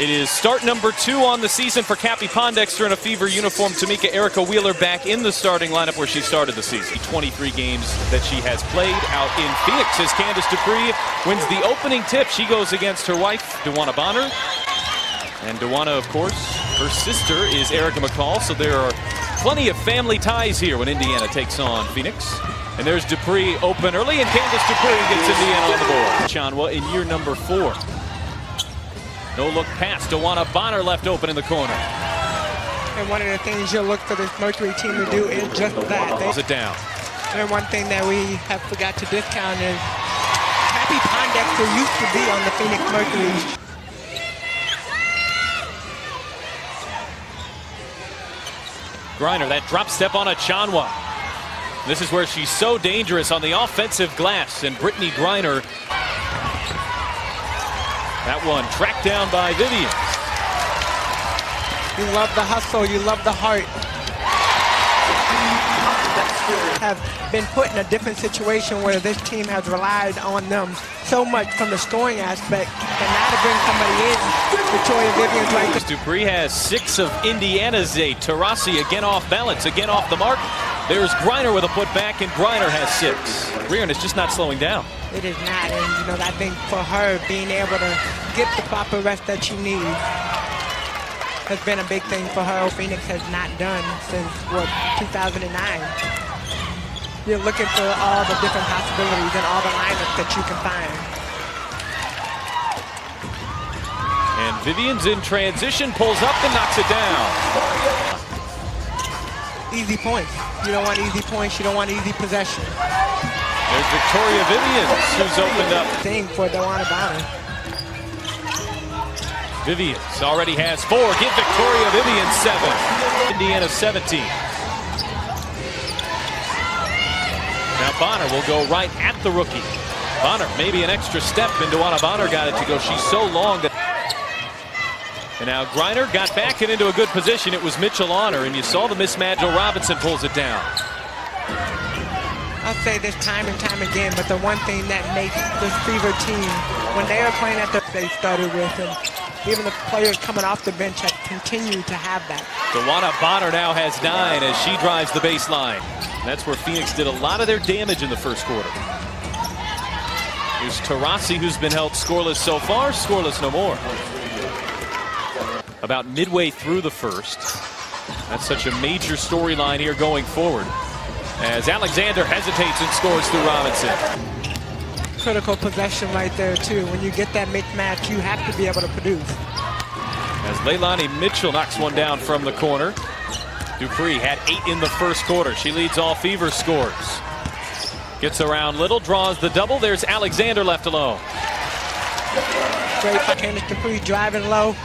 It is start number two on the season for Cappie Pondexter in a Fever uniform. Tamika Erica Wheeler back in the starting lineup where she started the season. 23 games that she has played out in Phoenix as Candice Dupree wins the opening tip. She goes against her wife, DeWanna Bonner. And DeWanna, of course, her sister is Erica McCall, so there are plenty of family ties here when Indiana takes on Phoenix. And there's Dupree open early, and Candice Dupree gets Indiana on the board. Chanwa in year number four. No look pass. DeWanna Bonner left open in the corner. And one of the things you'll look for this Mercury team to do is just that. Close it down. And one thing that we have forgot to discount is Cappie Pondexter used to be on the Phoenix Mercury. Griner, that drop step on Achonwa. This is where she's so dangerous on the offensive glass. And Brittney Griner that one tracked down by Vivian. You love the hustle. You love the heart. Have been put in a different situation where this team has relied on them so much from the scoring aspect, and now to bring somebody in, Victoria Vivians right. Dupree has six of Indiana's eight. Taurasi again off balance, again off the mark. There's Griner with a putback, and Griner has six. Reardon is just not slowing down. It is not, and you know I think for her being able to get the proper rest that she needs has been a big thing for her. Phoenix has not done since what 2009. You're looking for all the different possibilities and all the lineups that you can find. And Vivians in transition, pulls up and knocks it down. Easy points. You don't want easy points. You don't want easy possession. There's Victoria Vivians, who's opened up. Thing for DeWanna Bonner. Vivians already has four. Give Victoria Vivians seven. Indiana 17. Now Bonner will go right at the rookie. Bonner, maybe an extra step, and DeWanna Bonner got it to go. She's so long. That and now Griner got back and into a good position. It was Mitchell on her, and you saw the mismatch. Robinson pulls it down. I'll say this time and time again, but the one thing that makes this Fever team, when they are playing at the they started with, and even the players coming off the bench have continued to have that. DeWanna Bonner now has nine as she drives the baseline. That's where Phoenix did a lot of their damage in the first quarter. Here's Taurasi, who's been held scoreless so far, scoreless no more. About midway through the first. That's such a major storyline here going forward as Alexander hesitates and scores through Robinson. Critical possession right there, too. When you get that mismatch, you have to be able to produce. As Leilani Mitchell knocks one down from the corner. Dupree had eight in the first quarter. She leads all Fever scores. Gets around Little, draws the double. There's Alexander left alone. Great for Candice Dupree driving low.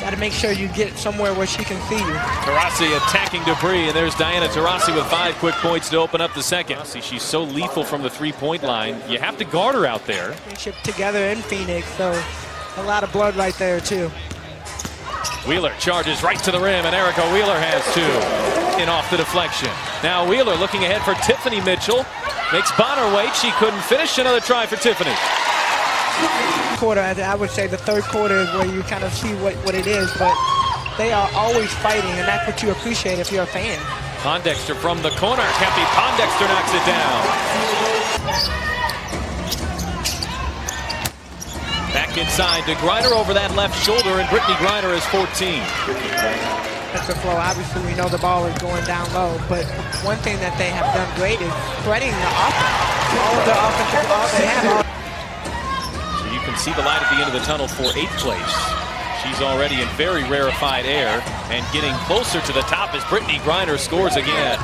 Got to make sure you get somewhere where she can see you. Taurasi attacking Dupree, and there's Diana Taurasi with five quick points to open up the second. See, she's so lethal from the three-point line. You have to guard her out there. Together in Phoenix, so a lot of blood right there, too. Wheeler charges right to the rim, and Erica Wheeler has two. In off the deflection. Now Wheeler looking ahead for Tiffany Mitchell. Makes Bonner wait. She couldn't finish. Another try for Tiffany quarter, I would say the third quarter is where you kind of see what, what it is, but they are always fighting, and that's what you appreciate if you're a fan. Pondexter from the corner. Cappie Pondexter knocks it down. Back inside to Griner over that left shoulder, and Brittney Griner is 14. That's the flow. Obviously, we know the ball is going down low, but one thing that they have done great is spreading the offense. All the offensive they have see the light at the end of the tunnel for eighth place. She's already in very rarefied air and getting closer to the top as Brittney Griner scores again.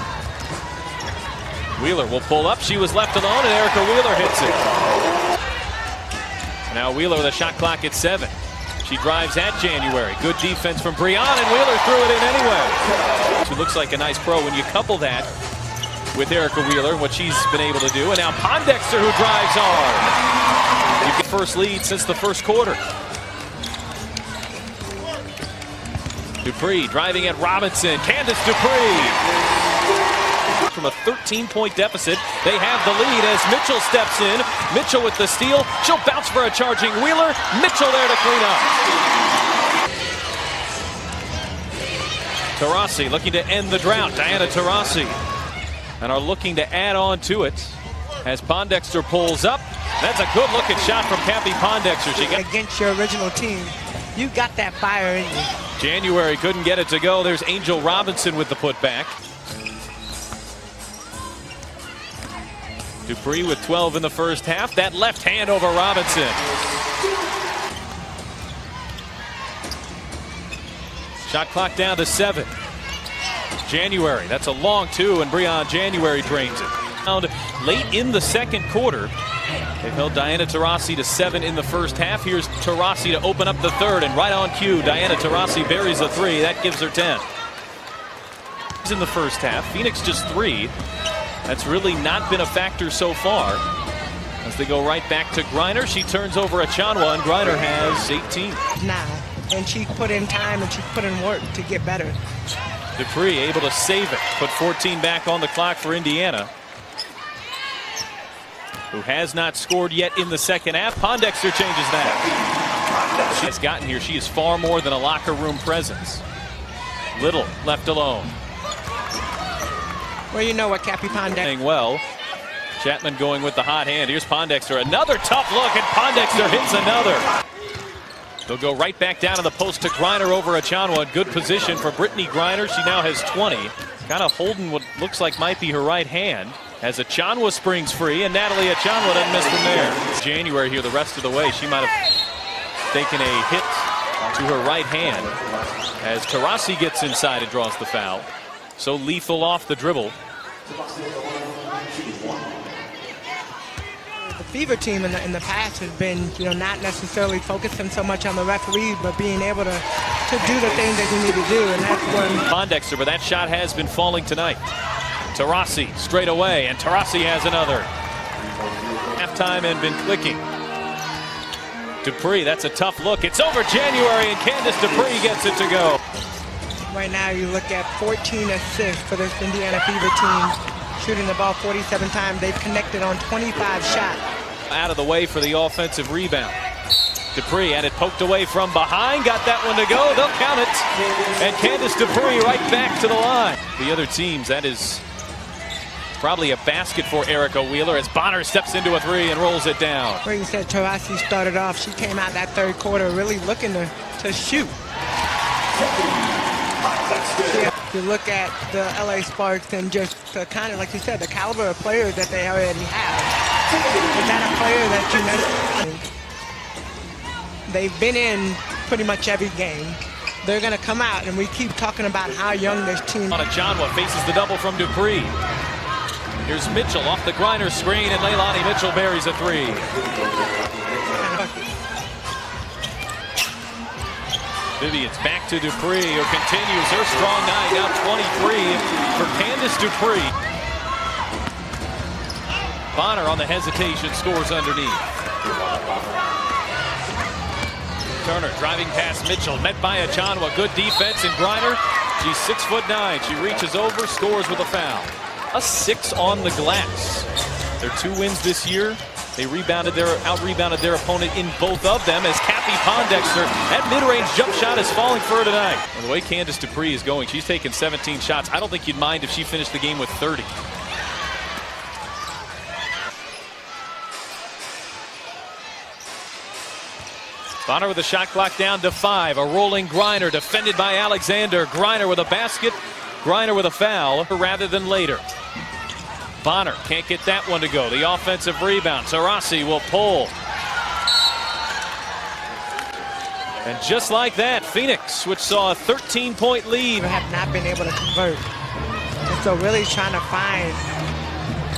Wheeler will pull up. She was left alone, and Erica Wheeler hits it. Now Wheeler with a shot clock at seven. She drives at January. Good defense from Briann, and Wheeler threw it in anyway. She looks like a nice pro when you couple that with Erica Wheeler, and what she's been able to do. And now Pondexter who drives hard. You get first lead since the first quarter. Dupree driving at Robinson. Candice Dupree. From a 13-point deficit, they have the lead as Mitchell steps in. Mitchell with the steal. She'll bounce for a charging Wheeler. Mitchell there to clean up. Taurasi looking to end the drought. Diana Taurasi. And are looking to add on to it as Pondexter pulls up. That's a good looking shot from Cappie Pondexter. She got against your original team. You got that fire in you. January couldn't get it to go. There's Angel Robinson with the putback. Dupree with 12 in the first half. That left hand over Robinson. Shot clock down to seven. January, that's a long two, and Briann January drains it. Found late in the second quarter. They've held Diana Taurasi to seven in the first half. Here's Taurasi to open up the third, and right on cue, Diana Taurasi buries a three. That gives her 10. In the first half, Phoenix just three. That's really not been a factor so far. As they go right back to Griner, she turns over Achonwa, and Griner has 18. Now, and she put in time and she put in work to get better. Dupree able to save it, put 14 back on the clock for Indiana who has not scored yet in the second half. Pondexter changes that. She has gotten here. She is far more than a locker room presence. Little left alone. Well, you know what Cappie Pondexter. well. Chapman going with the hot hand. Here's Pondexter. Another tough look, and Pondexter hits another. They'll go right back down to the post to Griner over Achonwa. Good position for Brittney Griner. She now has 20. Kind of holding what looks like might be her right hand as Achonwa springs free, and Natalie Achonwa doesn't miss from there. January here the rest of the way. She might have taken a hit to her right hand as Taurasi gets inside and draws the foul. So lethal off the dribble. The Fever team in the, in the past has been, you know, not necessarily focusing so much on the referee, but being able to, to do the things that you need to do, and that's when... Pondexter, but that shot has been falling tonight. Taurasi straight away, and Taurasi has another. Halftime and been clicking. Dupree, that's a tough look. It's over January, and Candice Dupree gets it to go. Right now, you look at 14 assists for this Indiana Fever team, shooting the ball 47 times. They've connected on 25 shots. Out of the way for the offensive rebound. Dupree had it poked away from behind, got that one to go. They'll count it. And Candice Dupree right back to the line. The other teams, that is Probably a basket for Erica Wheeler as Bonner steps into a three and rolls it down. Where you said Taurasi started off, she came out that third quarter really looking to, to shoot. If you look at the LA Sparks and just kind of, like you said, the caliber of players that they already have. Is that a player that you know? They've been in pretty much every game. They're going to come out, and we keep talking about how young this team. Achonwa faces the double from Dupree. Here's Mitchell off the Griner screen, and Leilani Mitchell buries a three. Vivians back to Dupree, who continues her strong night, now 23 for Candice Dupree. Bonner on the hesitation, scores underneath. Turner driving past Mitchell, met by Achonwa. Good defense, and Griner, she's six foot nine. She reaches over, scores with a foul a six on the glass. Their two wins this year. They rebounded their out-rebounded their opponent in both of them as Cappie Pondexter, that mid-range jump shot is falling for her tonight. And the way Candice Dupree is going, she's taken 17 shots. I don't think you'd mind if she finished the game with 30. Bonner with the shot clock down to five. A rolling Griner defended by Alexander. Griner with a basket. Griner with a foul rather than later. Bonner can't get that one to go. The offensive rebound. Taurasi will pull. And just like that, Phoenix, which saw a 13-point lead. Have not been able to convert. So really trying to find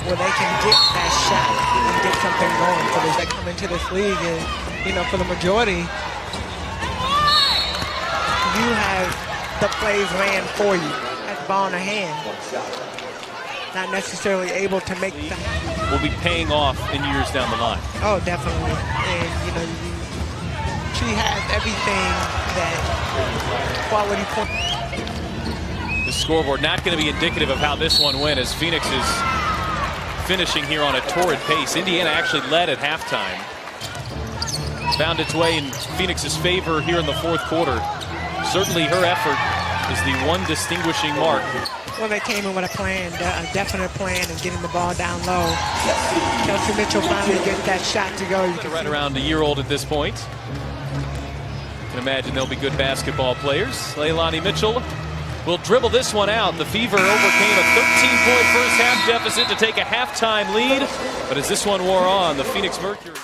where they can get that shot and get something going for those that come into this league. And, you know, for the majority, you have the plays ran for you. That ball in the hand not necessarily able to make the... Will be paying off in years down the line. Oh, definitely. And, you know, she has everything that quality point. The scoreboard not going to be indicative of how this one went as Phoenix is finishing here on a torrid pace. Indiana actually led at halftime. Found its way in Phoenix's favor here in the fourth quarter. Certainly her effort is the one distinguishing mark. Well, they came in with a plan, a definite plan, and getting the ball down low. Kelsey Mitchell finally gets that shot to go. You right around a year old at this point. Can imagine they'll be good basketball players. Leilani Mitchell will dribble this one out. The Fever overcame a 13-point first half deficit to take a halftime lead. But as this one wore on, the Phoenix Mercury...